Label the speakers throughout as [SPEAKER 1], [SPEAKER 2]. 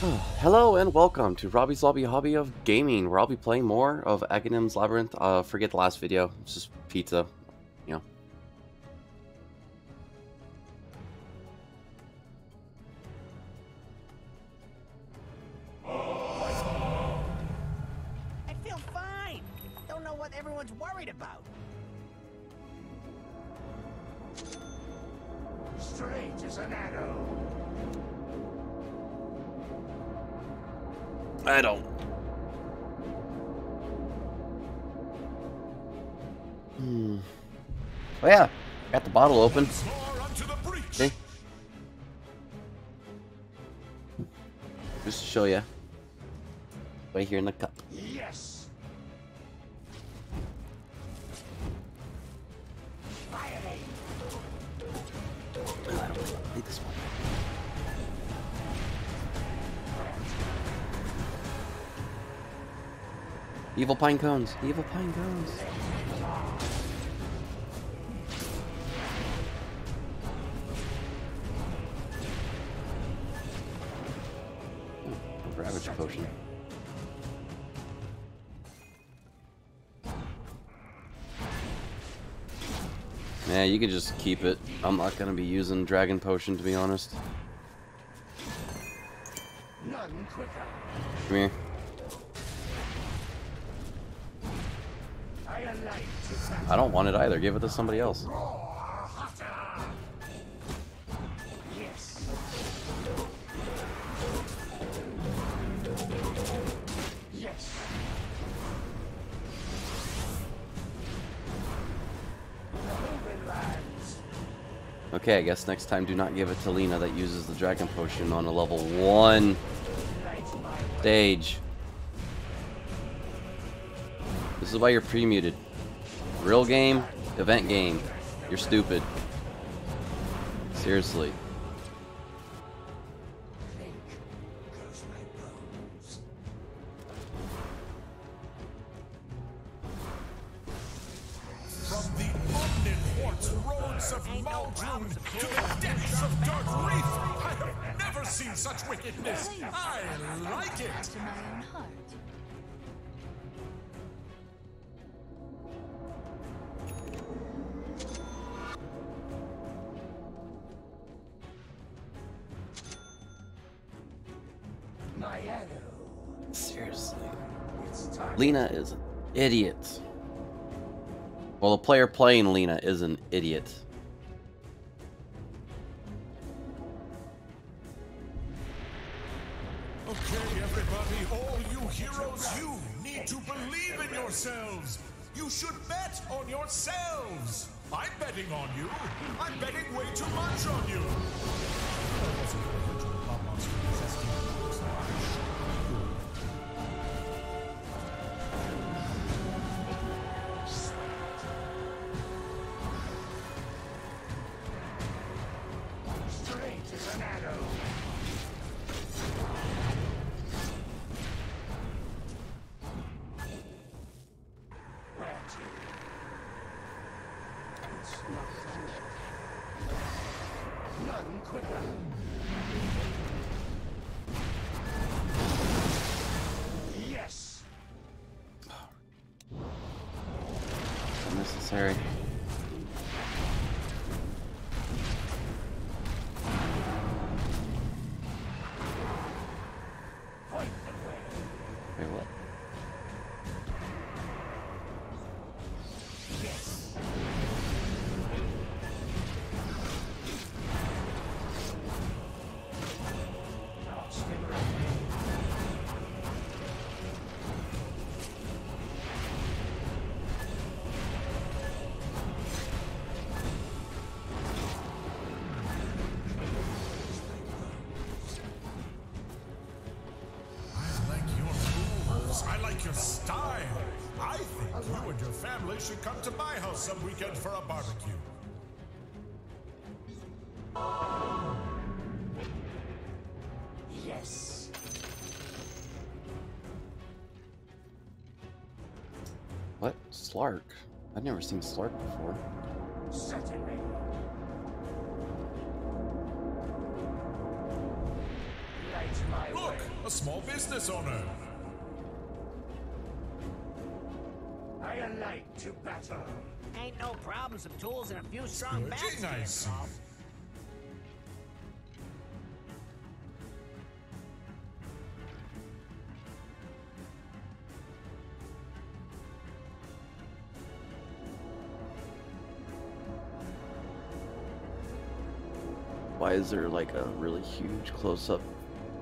[SPEAKER 1] Hello and welcome to Robby's Lobby Hobby of Gaming, where I'll be playing more of Aghanim's Labyrinth. Uh, forget the last video, it's just pizza, Hmm. Oh yeah, got the bottle open. See? Just to show you. Right here in the cup.
[SPEAKER 2] Yes. Firing.
[SPEAKER 1] I don't need this one. Evil pine cones. Evil pine cones. Ravage potion. Yeah, you could just keep it. I'm not gonna be using Dragon Potion to be honest.
[SPEAKER 2] None quicker.
[SPEAKER 1] Come here.
[SPEAKER 2] I alight to battle.
[SPEAKER 1] I don't want it either. Give it to somebody else. Okay, I guess next time do not give it to Lina that uses the Dragon Potion on a level 1 stage. This is why you're pre-muted. Real game, event game. You're stupid. Seriously.
[SPEAKER 3] Like it.
[SPEAKER 4] to my own heart.
[SPEAKER 2] My arrow.
[SPEAKER 1] Seriously.
[SPEAKER 2] It's time.
[SPEAKER 1] Lina is an idiot. Well, the player playing Lina is an idiot.
[SPEAKER 3] You. I'm betting way too much on you.
[SPEAKER 1] Unnecessary.
[SPEAKER 3] Family should come to my house some weekend for a barbecue.
[SPEAKER 2] Yes.
[SPEAKER 1] What? Slark? I've never seen Slark before.
[SPEAKER 2] Certainly. Light my
[SPEAKER 3] Look,
[SPEAKER 2] way.
[SPEAKER 3] a small business owner.
[SPEAKER 2] I alight to battle.
[SPEAKER 5] Ain't no problem, some tools and a few strong backs.
[SPEAKER 3] Scourging, I
[SPEAKER 5] here,
[SPEAKER 3] see.
[SPEAKER 5] Carl.
[SPEAKER 1] Why is there like a really huge close-up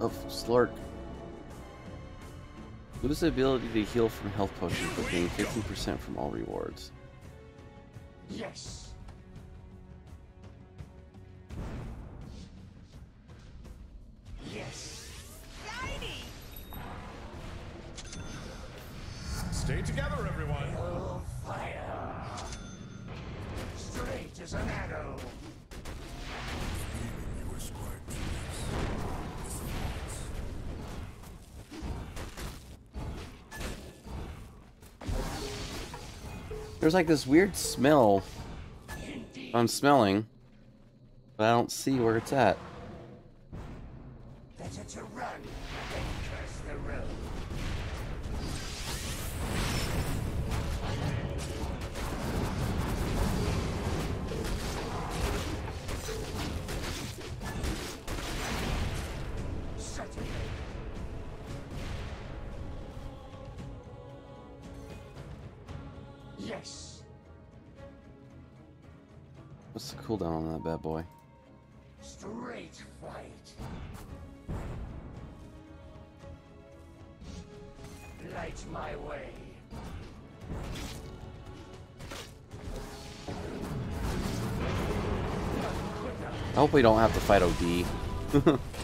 [SPEAKER 1] of Slark? Lose the ability to heal from health potions, but gain 15% from all rewards.
[SPEAKER 2] Yes. Yes.
[SPEAKER 5] Shiny!
[SPEAKER 3] Stay together, everyone.
[SPEAKER 1] There's like this weird smell I'm smelling, but I don't see where it's at. What's the cooldown on that bad boy?
[SPEAKER 2] Straight fight. Light my way.
[SPEAKER 1] I hope we don't have to fight OD.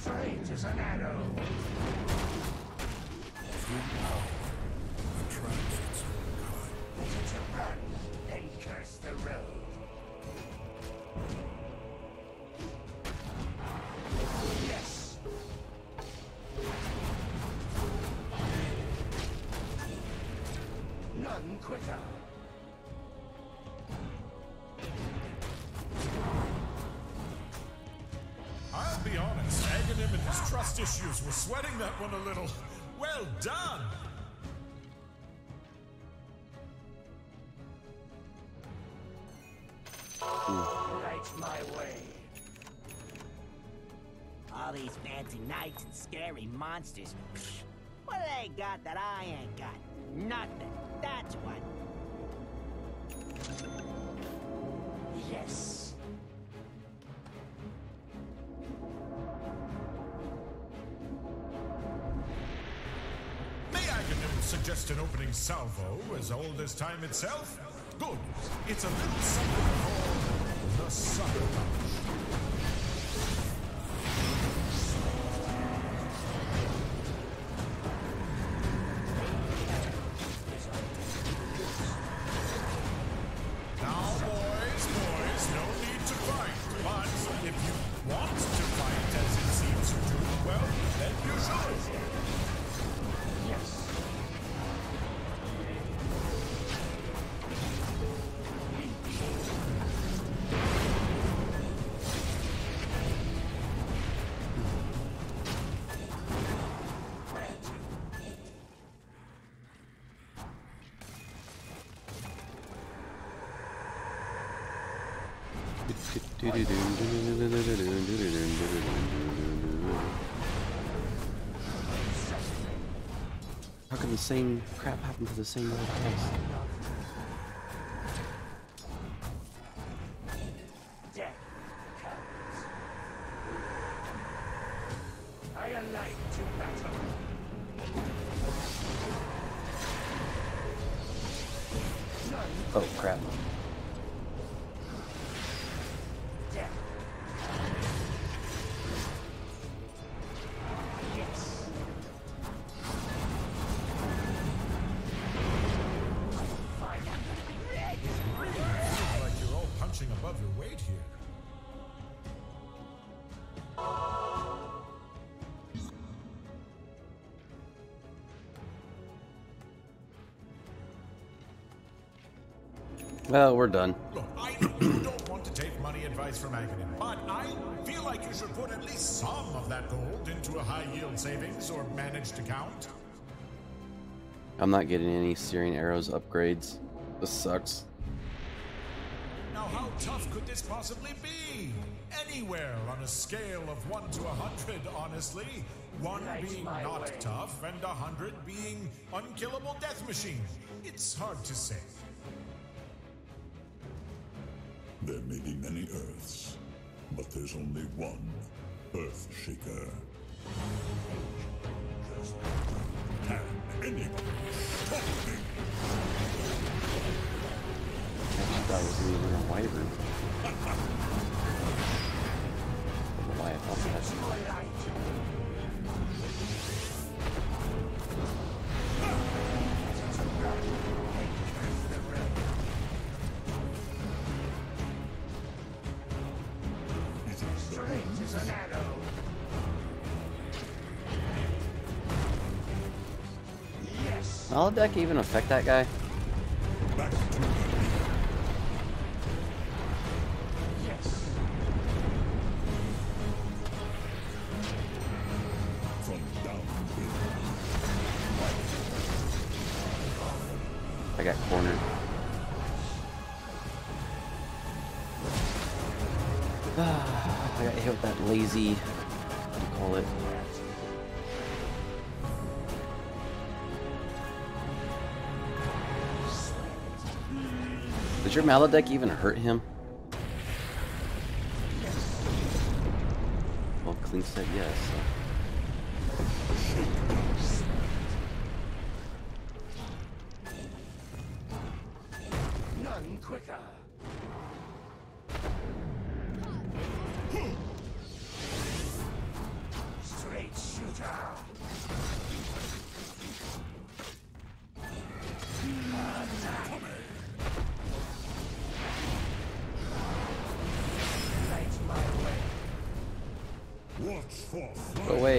[SPEAKER 2] Straight as an arrow. Better quicker.
[SPEAKER 3] I'll be honest, Aghanim and his trust issues were sweating that one a little. Well done!
[SPEAKER 2] Light my way.
[SPEAKER 5] All these fancy knights and scary monsters. psh, What do they got that I ain't got? Nothing.
[SPEAKER 2] Yes.
[SPEAKER 3] May Aghanim suggest an opening salvo as old as time itself? Good. It's a little something called the Sucker Punch.
[SPEAKER 1] How can the same crap happen to the same old place? Well, we're done.
[SPEAKER 3] Look, I know you don't want to take money advice from Aghanim, but I feel like you should put at least some of that gold into a high yield savings or managed account.
[SPEAKER 1] I'm not getting any searing arrows upgrades. This sucks.
[SPEAKER 3] Now, how tough could this possibly be? Anywhere on a scale of 1 to a 100, honestly. 1 being not tough, and a 100 being unkillable death machine. It's hard to say.
[SPEAKER 4] There may be many Earths, but there's only one Earthshaker. Can anyone stop me?
[SPEAKER 1] It was even a wyvern. I don't know Maledict even affect that guy?
[SPEAKER 2] Yes.
[SPEAKER 1] I got cornered. I got hit with that lazy, what do you call it? Did your Maledict even hurt him? Well, Clink said yes. so-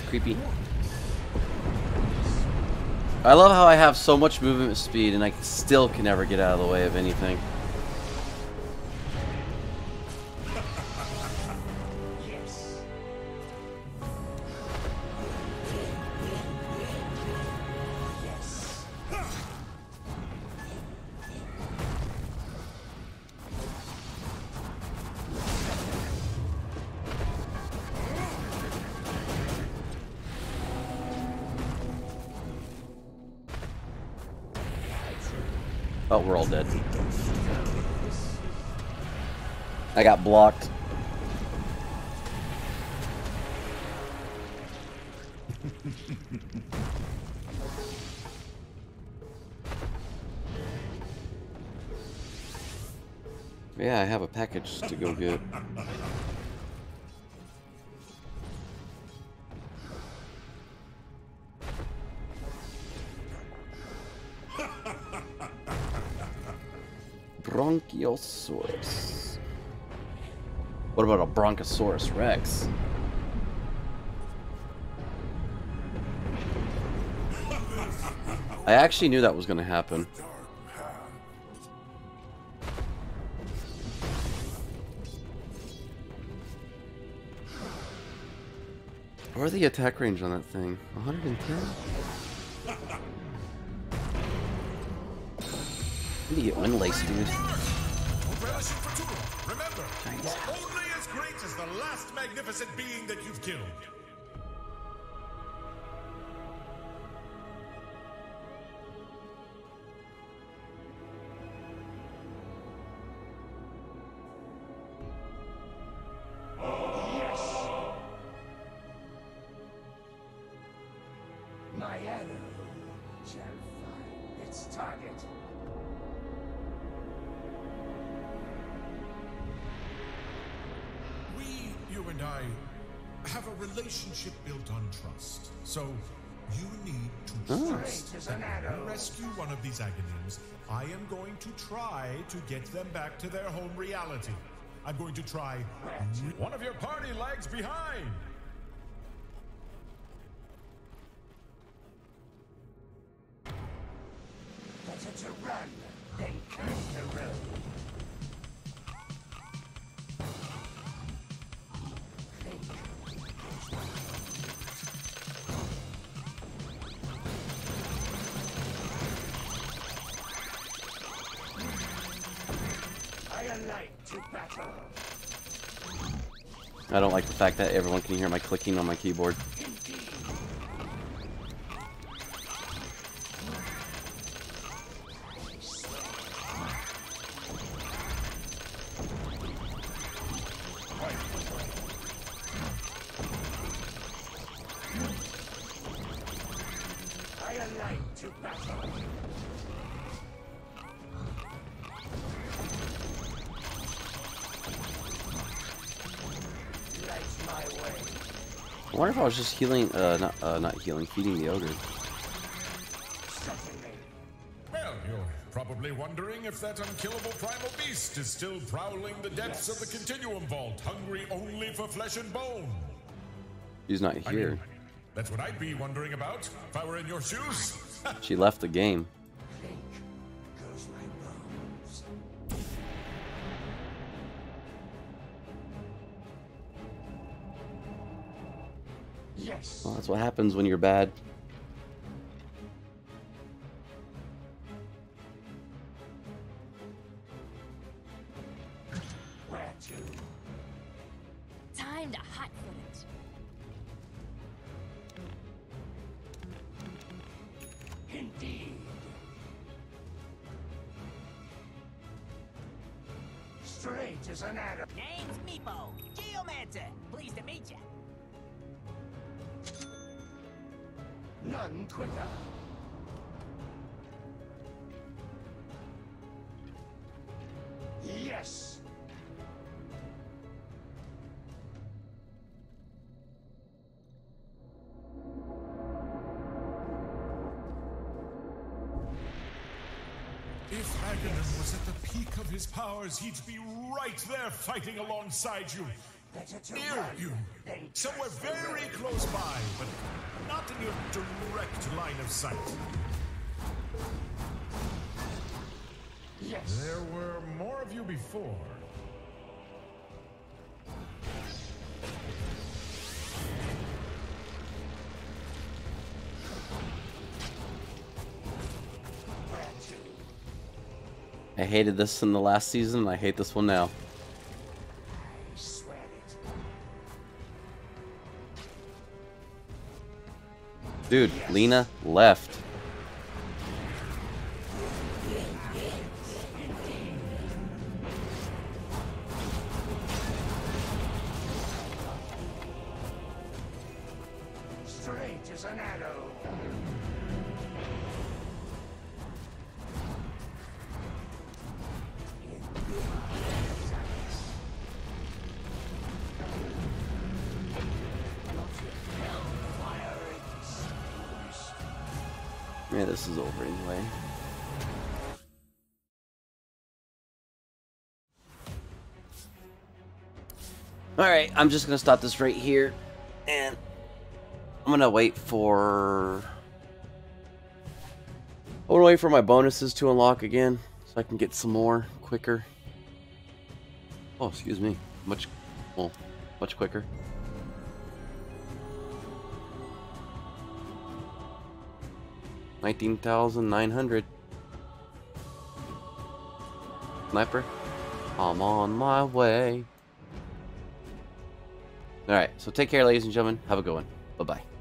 [SPEAKER 1] Creepy. I love how I have so much movement speed and I still can never get out of the way of anything. Oh, we're all dead. I got blocked. yeah, I have a package to go get. Bronchiosaurus. What about a Bronchosaurus Rex? I actually knew that was going to happen. Where's the attack range on that thing? 110? Need to get wind lace, dude.
[SPEAKER 3] Remember, You're only as great as the last magnificent being that you've killed. Rescue one of these Aghanims, I am going to try to get them back to their home reality. I'm going to try. One of your party lags behind.
[SPEAKER 2] I
[SPEAKER 1] don't like the fact that everyone can hear my clicking on my keyboard. Was just healing, uh, not, uh, not healing, feeding the ogre.
[SPEAKER 3] Well, you're probably wondering if that unkillable primal beast is still prowling the depths of the Continuum Vault, hungry only for flesh and bone.
[SPEAKER 1] She's not
[SPEAKER 3] I
[SPEAKER 1] here.
[SPEAKER 3] mean, that's what I'd be wondering about if I were in your shoes.
[SPEAKER 1] She left the game.
[SPEAKER 2] Yes.
[SPEAKER 1] Well, that's what happens when you're bad.
[SPEAKER 2] Where to?
[SPEAKER 6] Time to hotfoot it.
[SPEAKER 2] Indeed. Straight as an arrow.
[SPEAKER 5] Name's Meepo, Geomancer. Pleased to meet you.
[SPEAKER 2] None quicker. Yes.
[SPEAKER 3] If Aghanim was at the peak of his powers, he'd be right there fighting alongside you.
[SPEAKER 2] Better to
[SPEAKER 3] Near you. Somewhere very close by, but not in your direct line of sight.
[SPEAKER 2] Yes.
[SPEAKER 3] There were more of you before.
[SPEAKER 1] I hated this in the last season, I hate this one now. Dude, Lina left. Alright, I'm just gonna stop this right here. And I'm gonna wait for... I'm gonna wait for my bonuses to unlock again. So I can get some more quicker. Oh, excuse me. Much, well, much quicker. Nineteen thousand nine hundred. Sniper. I'm on my way. Alright, so take care, ladies and gentlemen. Have a good one. Bye-bye.